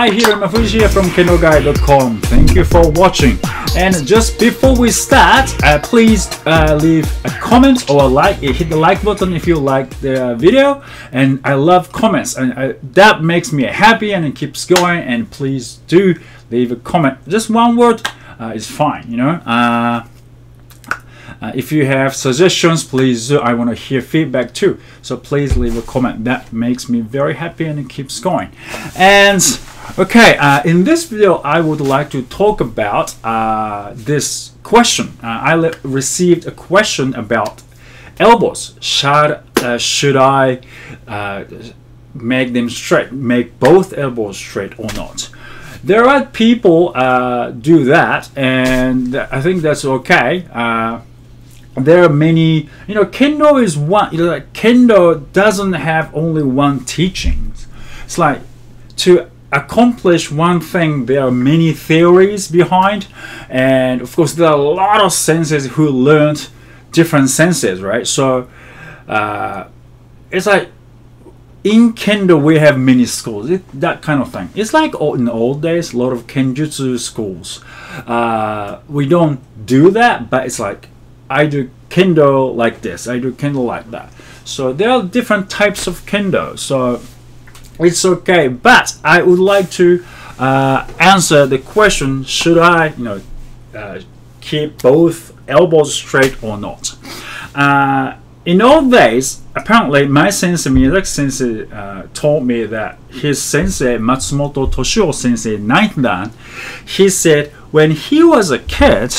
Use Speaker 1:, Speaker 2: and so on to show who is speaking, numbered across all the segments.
Speaker 1: Hi, Hiro Mafuji here from kendo-guide.com. Thank you for watching. And just before we start, uh, please uh, leave a comment or a like. Hit the like button if you like the video. And I love comments, and I, that makes me happy and it keeps going. And please do leave a comment. Just one word uh, is fine, you know. Uh, uh, if you have suggestions, please, I want to hear feedback too. So please leave a comment. That makes me very happy and it keeps going. And okay, uh, in this video, I would like to talk about uh, this question. Uh, I received a question about elbows. Should, uh, should I uh, make them straight, make both elbows straight or not? There are people do that, and I think that's okay there are many you know kendo is one you know like kendo doesn't have only one teachings. It's like to accomplish one thing there are many theories behind and of course there are a lot of senseis who learned different senseis right? So uh, it's like in kendo we have many schools it, that kind of thing. It's like in the old days a lot of kenjutsu schools. Uh, we don't do that but it's like I do kendo like this, I do kendo like that. So there are different types of kendo. So it's okay, but I would like to uh, answer the question: Should I, you know, uh, keep both elbows straight or not? Uh, in old days, apparently my sensei Miyazaki sensei uh, told me that his sensei Matsumoto Toshio sensei ninth dan, he said when he was a kid,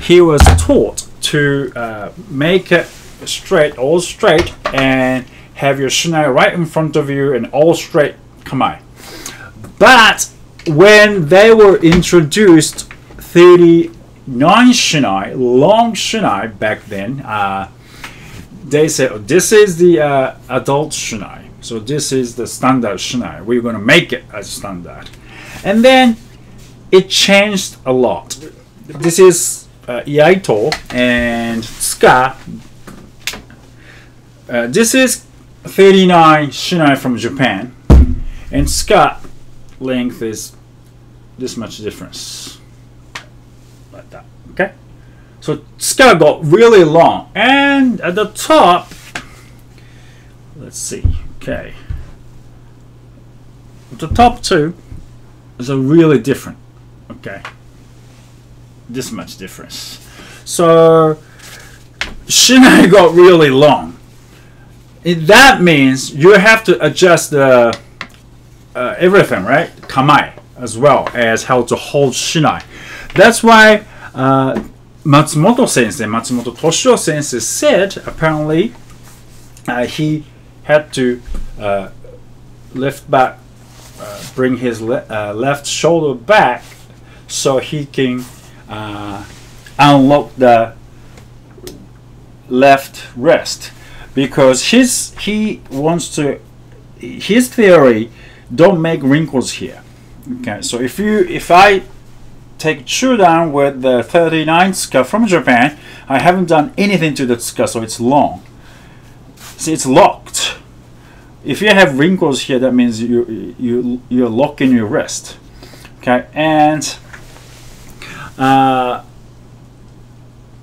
Speaker 1: he was taught to uh, make it straight, all straight, and have your shinai right in front of you and all straight kamae. But when they were introduced 39 shinai, long shinai back then, uh, they said, oh, this is the uh, adult shinai. So this is the standard shinai. We're going to make it as standard. And then it changed a lot. This is uh, Iaito and Tsuka. Uh, this is 39 Shinai from Japan, and Tsuka length is this much difference, like that. Okay, so Tsuka got really long, and at the top, let's see. Okay, the top two is a really different. Okay this much difference. So Shinai got really long. It, that means you have to adjust the uh, everything, right? Kamae as well as how to hold Shinai. That's why uh, Matsumoto Sensei, Matsumoto Toshio Sensei said apparently uh, he had to uh, lift back, uh, bring his le uh, left shoulder back so he can uh, unlock the left wrist. Because his he wants to his theory don't make wrinkles here. Okay so if you if I take down with the 39 tsuka from Japan I haven't done anything to the tsuka so it's long. See it's locked. If you have wrinkles here that means you you you're locking your wrist. Okay and uh,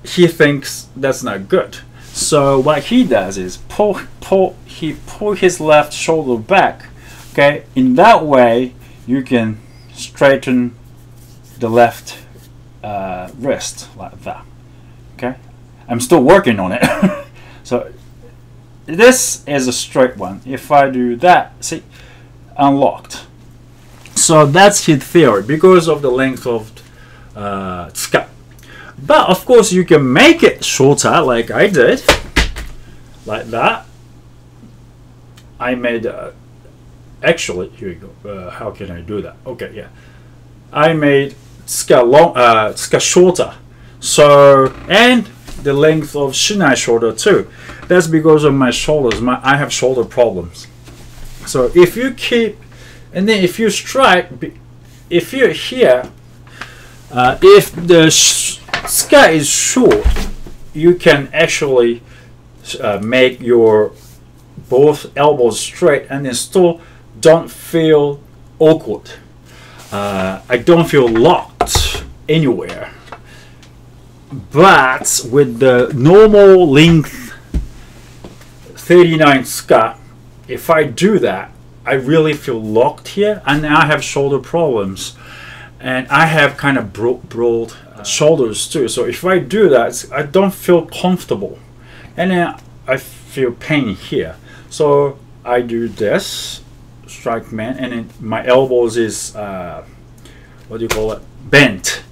Speaker 1: he thinks that's not good. So what he does is pull, pull, he pull his left shoulder back. Okay, in that way you can straighten the left uh, wrist like that. Okay, I'm still working on it. so this is a straight one. If I do that, see, unlocked. So that's his theory because of the length of uh, But of course you can make it shorter like I did. Like that. I made, uh, actually, here you go. Uh, how can I do that? Okay, yeah. I made tsuka, long, uh, shorter. So, and the length of shinai shorter too. That's because of my shoulders. My I have shoulder problems. So if you keep, and then if you strike, if you're here uh, if the tsuka is short, you can actually uh, make your both elbows straight and then still don't feel awkward. uh, I don't feel locked anywhere. But with the normal length 39 scut, if I do that, I really feel locked here and I have shoulder problems and I have kind of broad, broad shoulders too. So if I do that, I don't feel comfortable. And then I feel pain here. So I do this strike men and then my elbows is uh, what do you call it? Bent.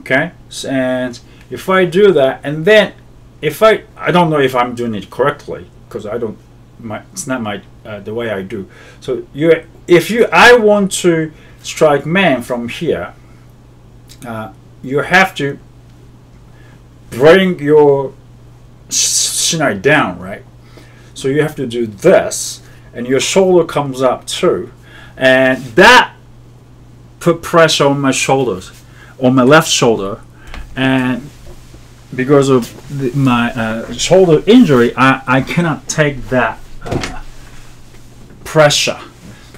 Speaker 1: Okay? And if I do that and then if I I don't know if I'm doing it correctly because I don't my it's not my uh, the way I do. So you if you I want to strike men from here uh, you have to bring your shinai down right? So you have to do this and your shoulder comes up too and that put pressure on my shoulders on my left shoulder and because of the, my uh, shoulder injury I, I cannot take that uh, pressure.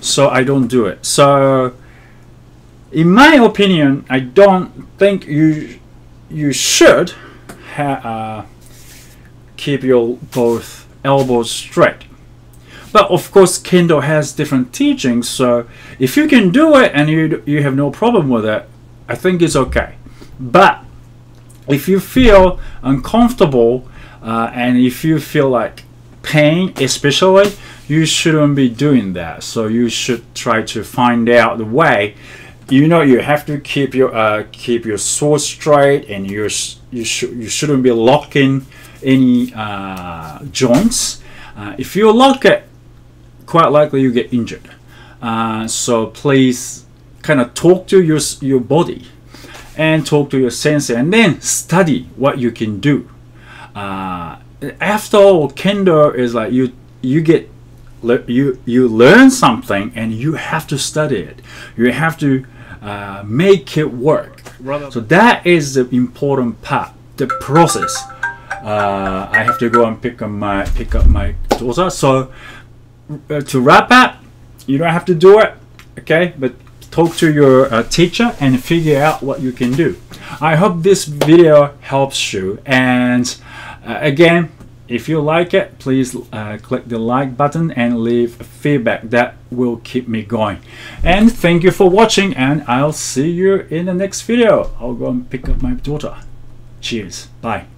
Speaker 1: So I don't do it. So in my opinion I don't think you you should uh, keep your both elbows straight but of course, Kendo has different teachings, so if you can do it and you, you have no problem with it, I think it's okay. But if you feel uncomfortable uh, and if you feel like pain, especially, you shouldn't be doing that. So you should try to find out the way. You know, you have to keep your uh, keep your sword straight, and you you should you shouldn't be locking any uh, joints. Uh, if you lock it quite likely you get injured. Uh, so please kind of talk to your, your body and talk to your sensei and then study what you can do. Uh, after all, kendo is like you you get you you learn something and you have to study it. You have to uh, make it work. So that is the important part, the process. Uh, I have to go and pick up my pick up my daughter. So uh, to wrap up, you don't have to do it, okay? But talk to your uh, teacher and figure out what you can do. I hope this video helps you. And uh, again, if you like it, please uh, click the like button and leave feedback. That will keep me going. And thank you for watching and I'll see you in the next video. I'll go and pick up my daughter. Cheers. Bye.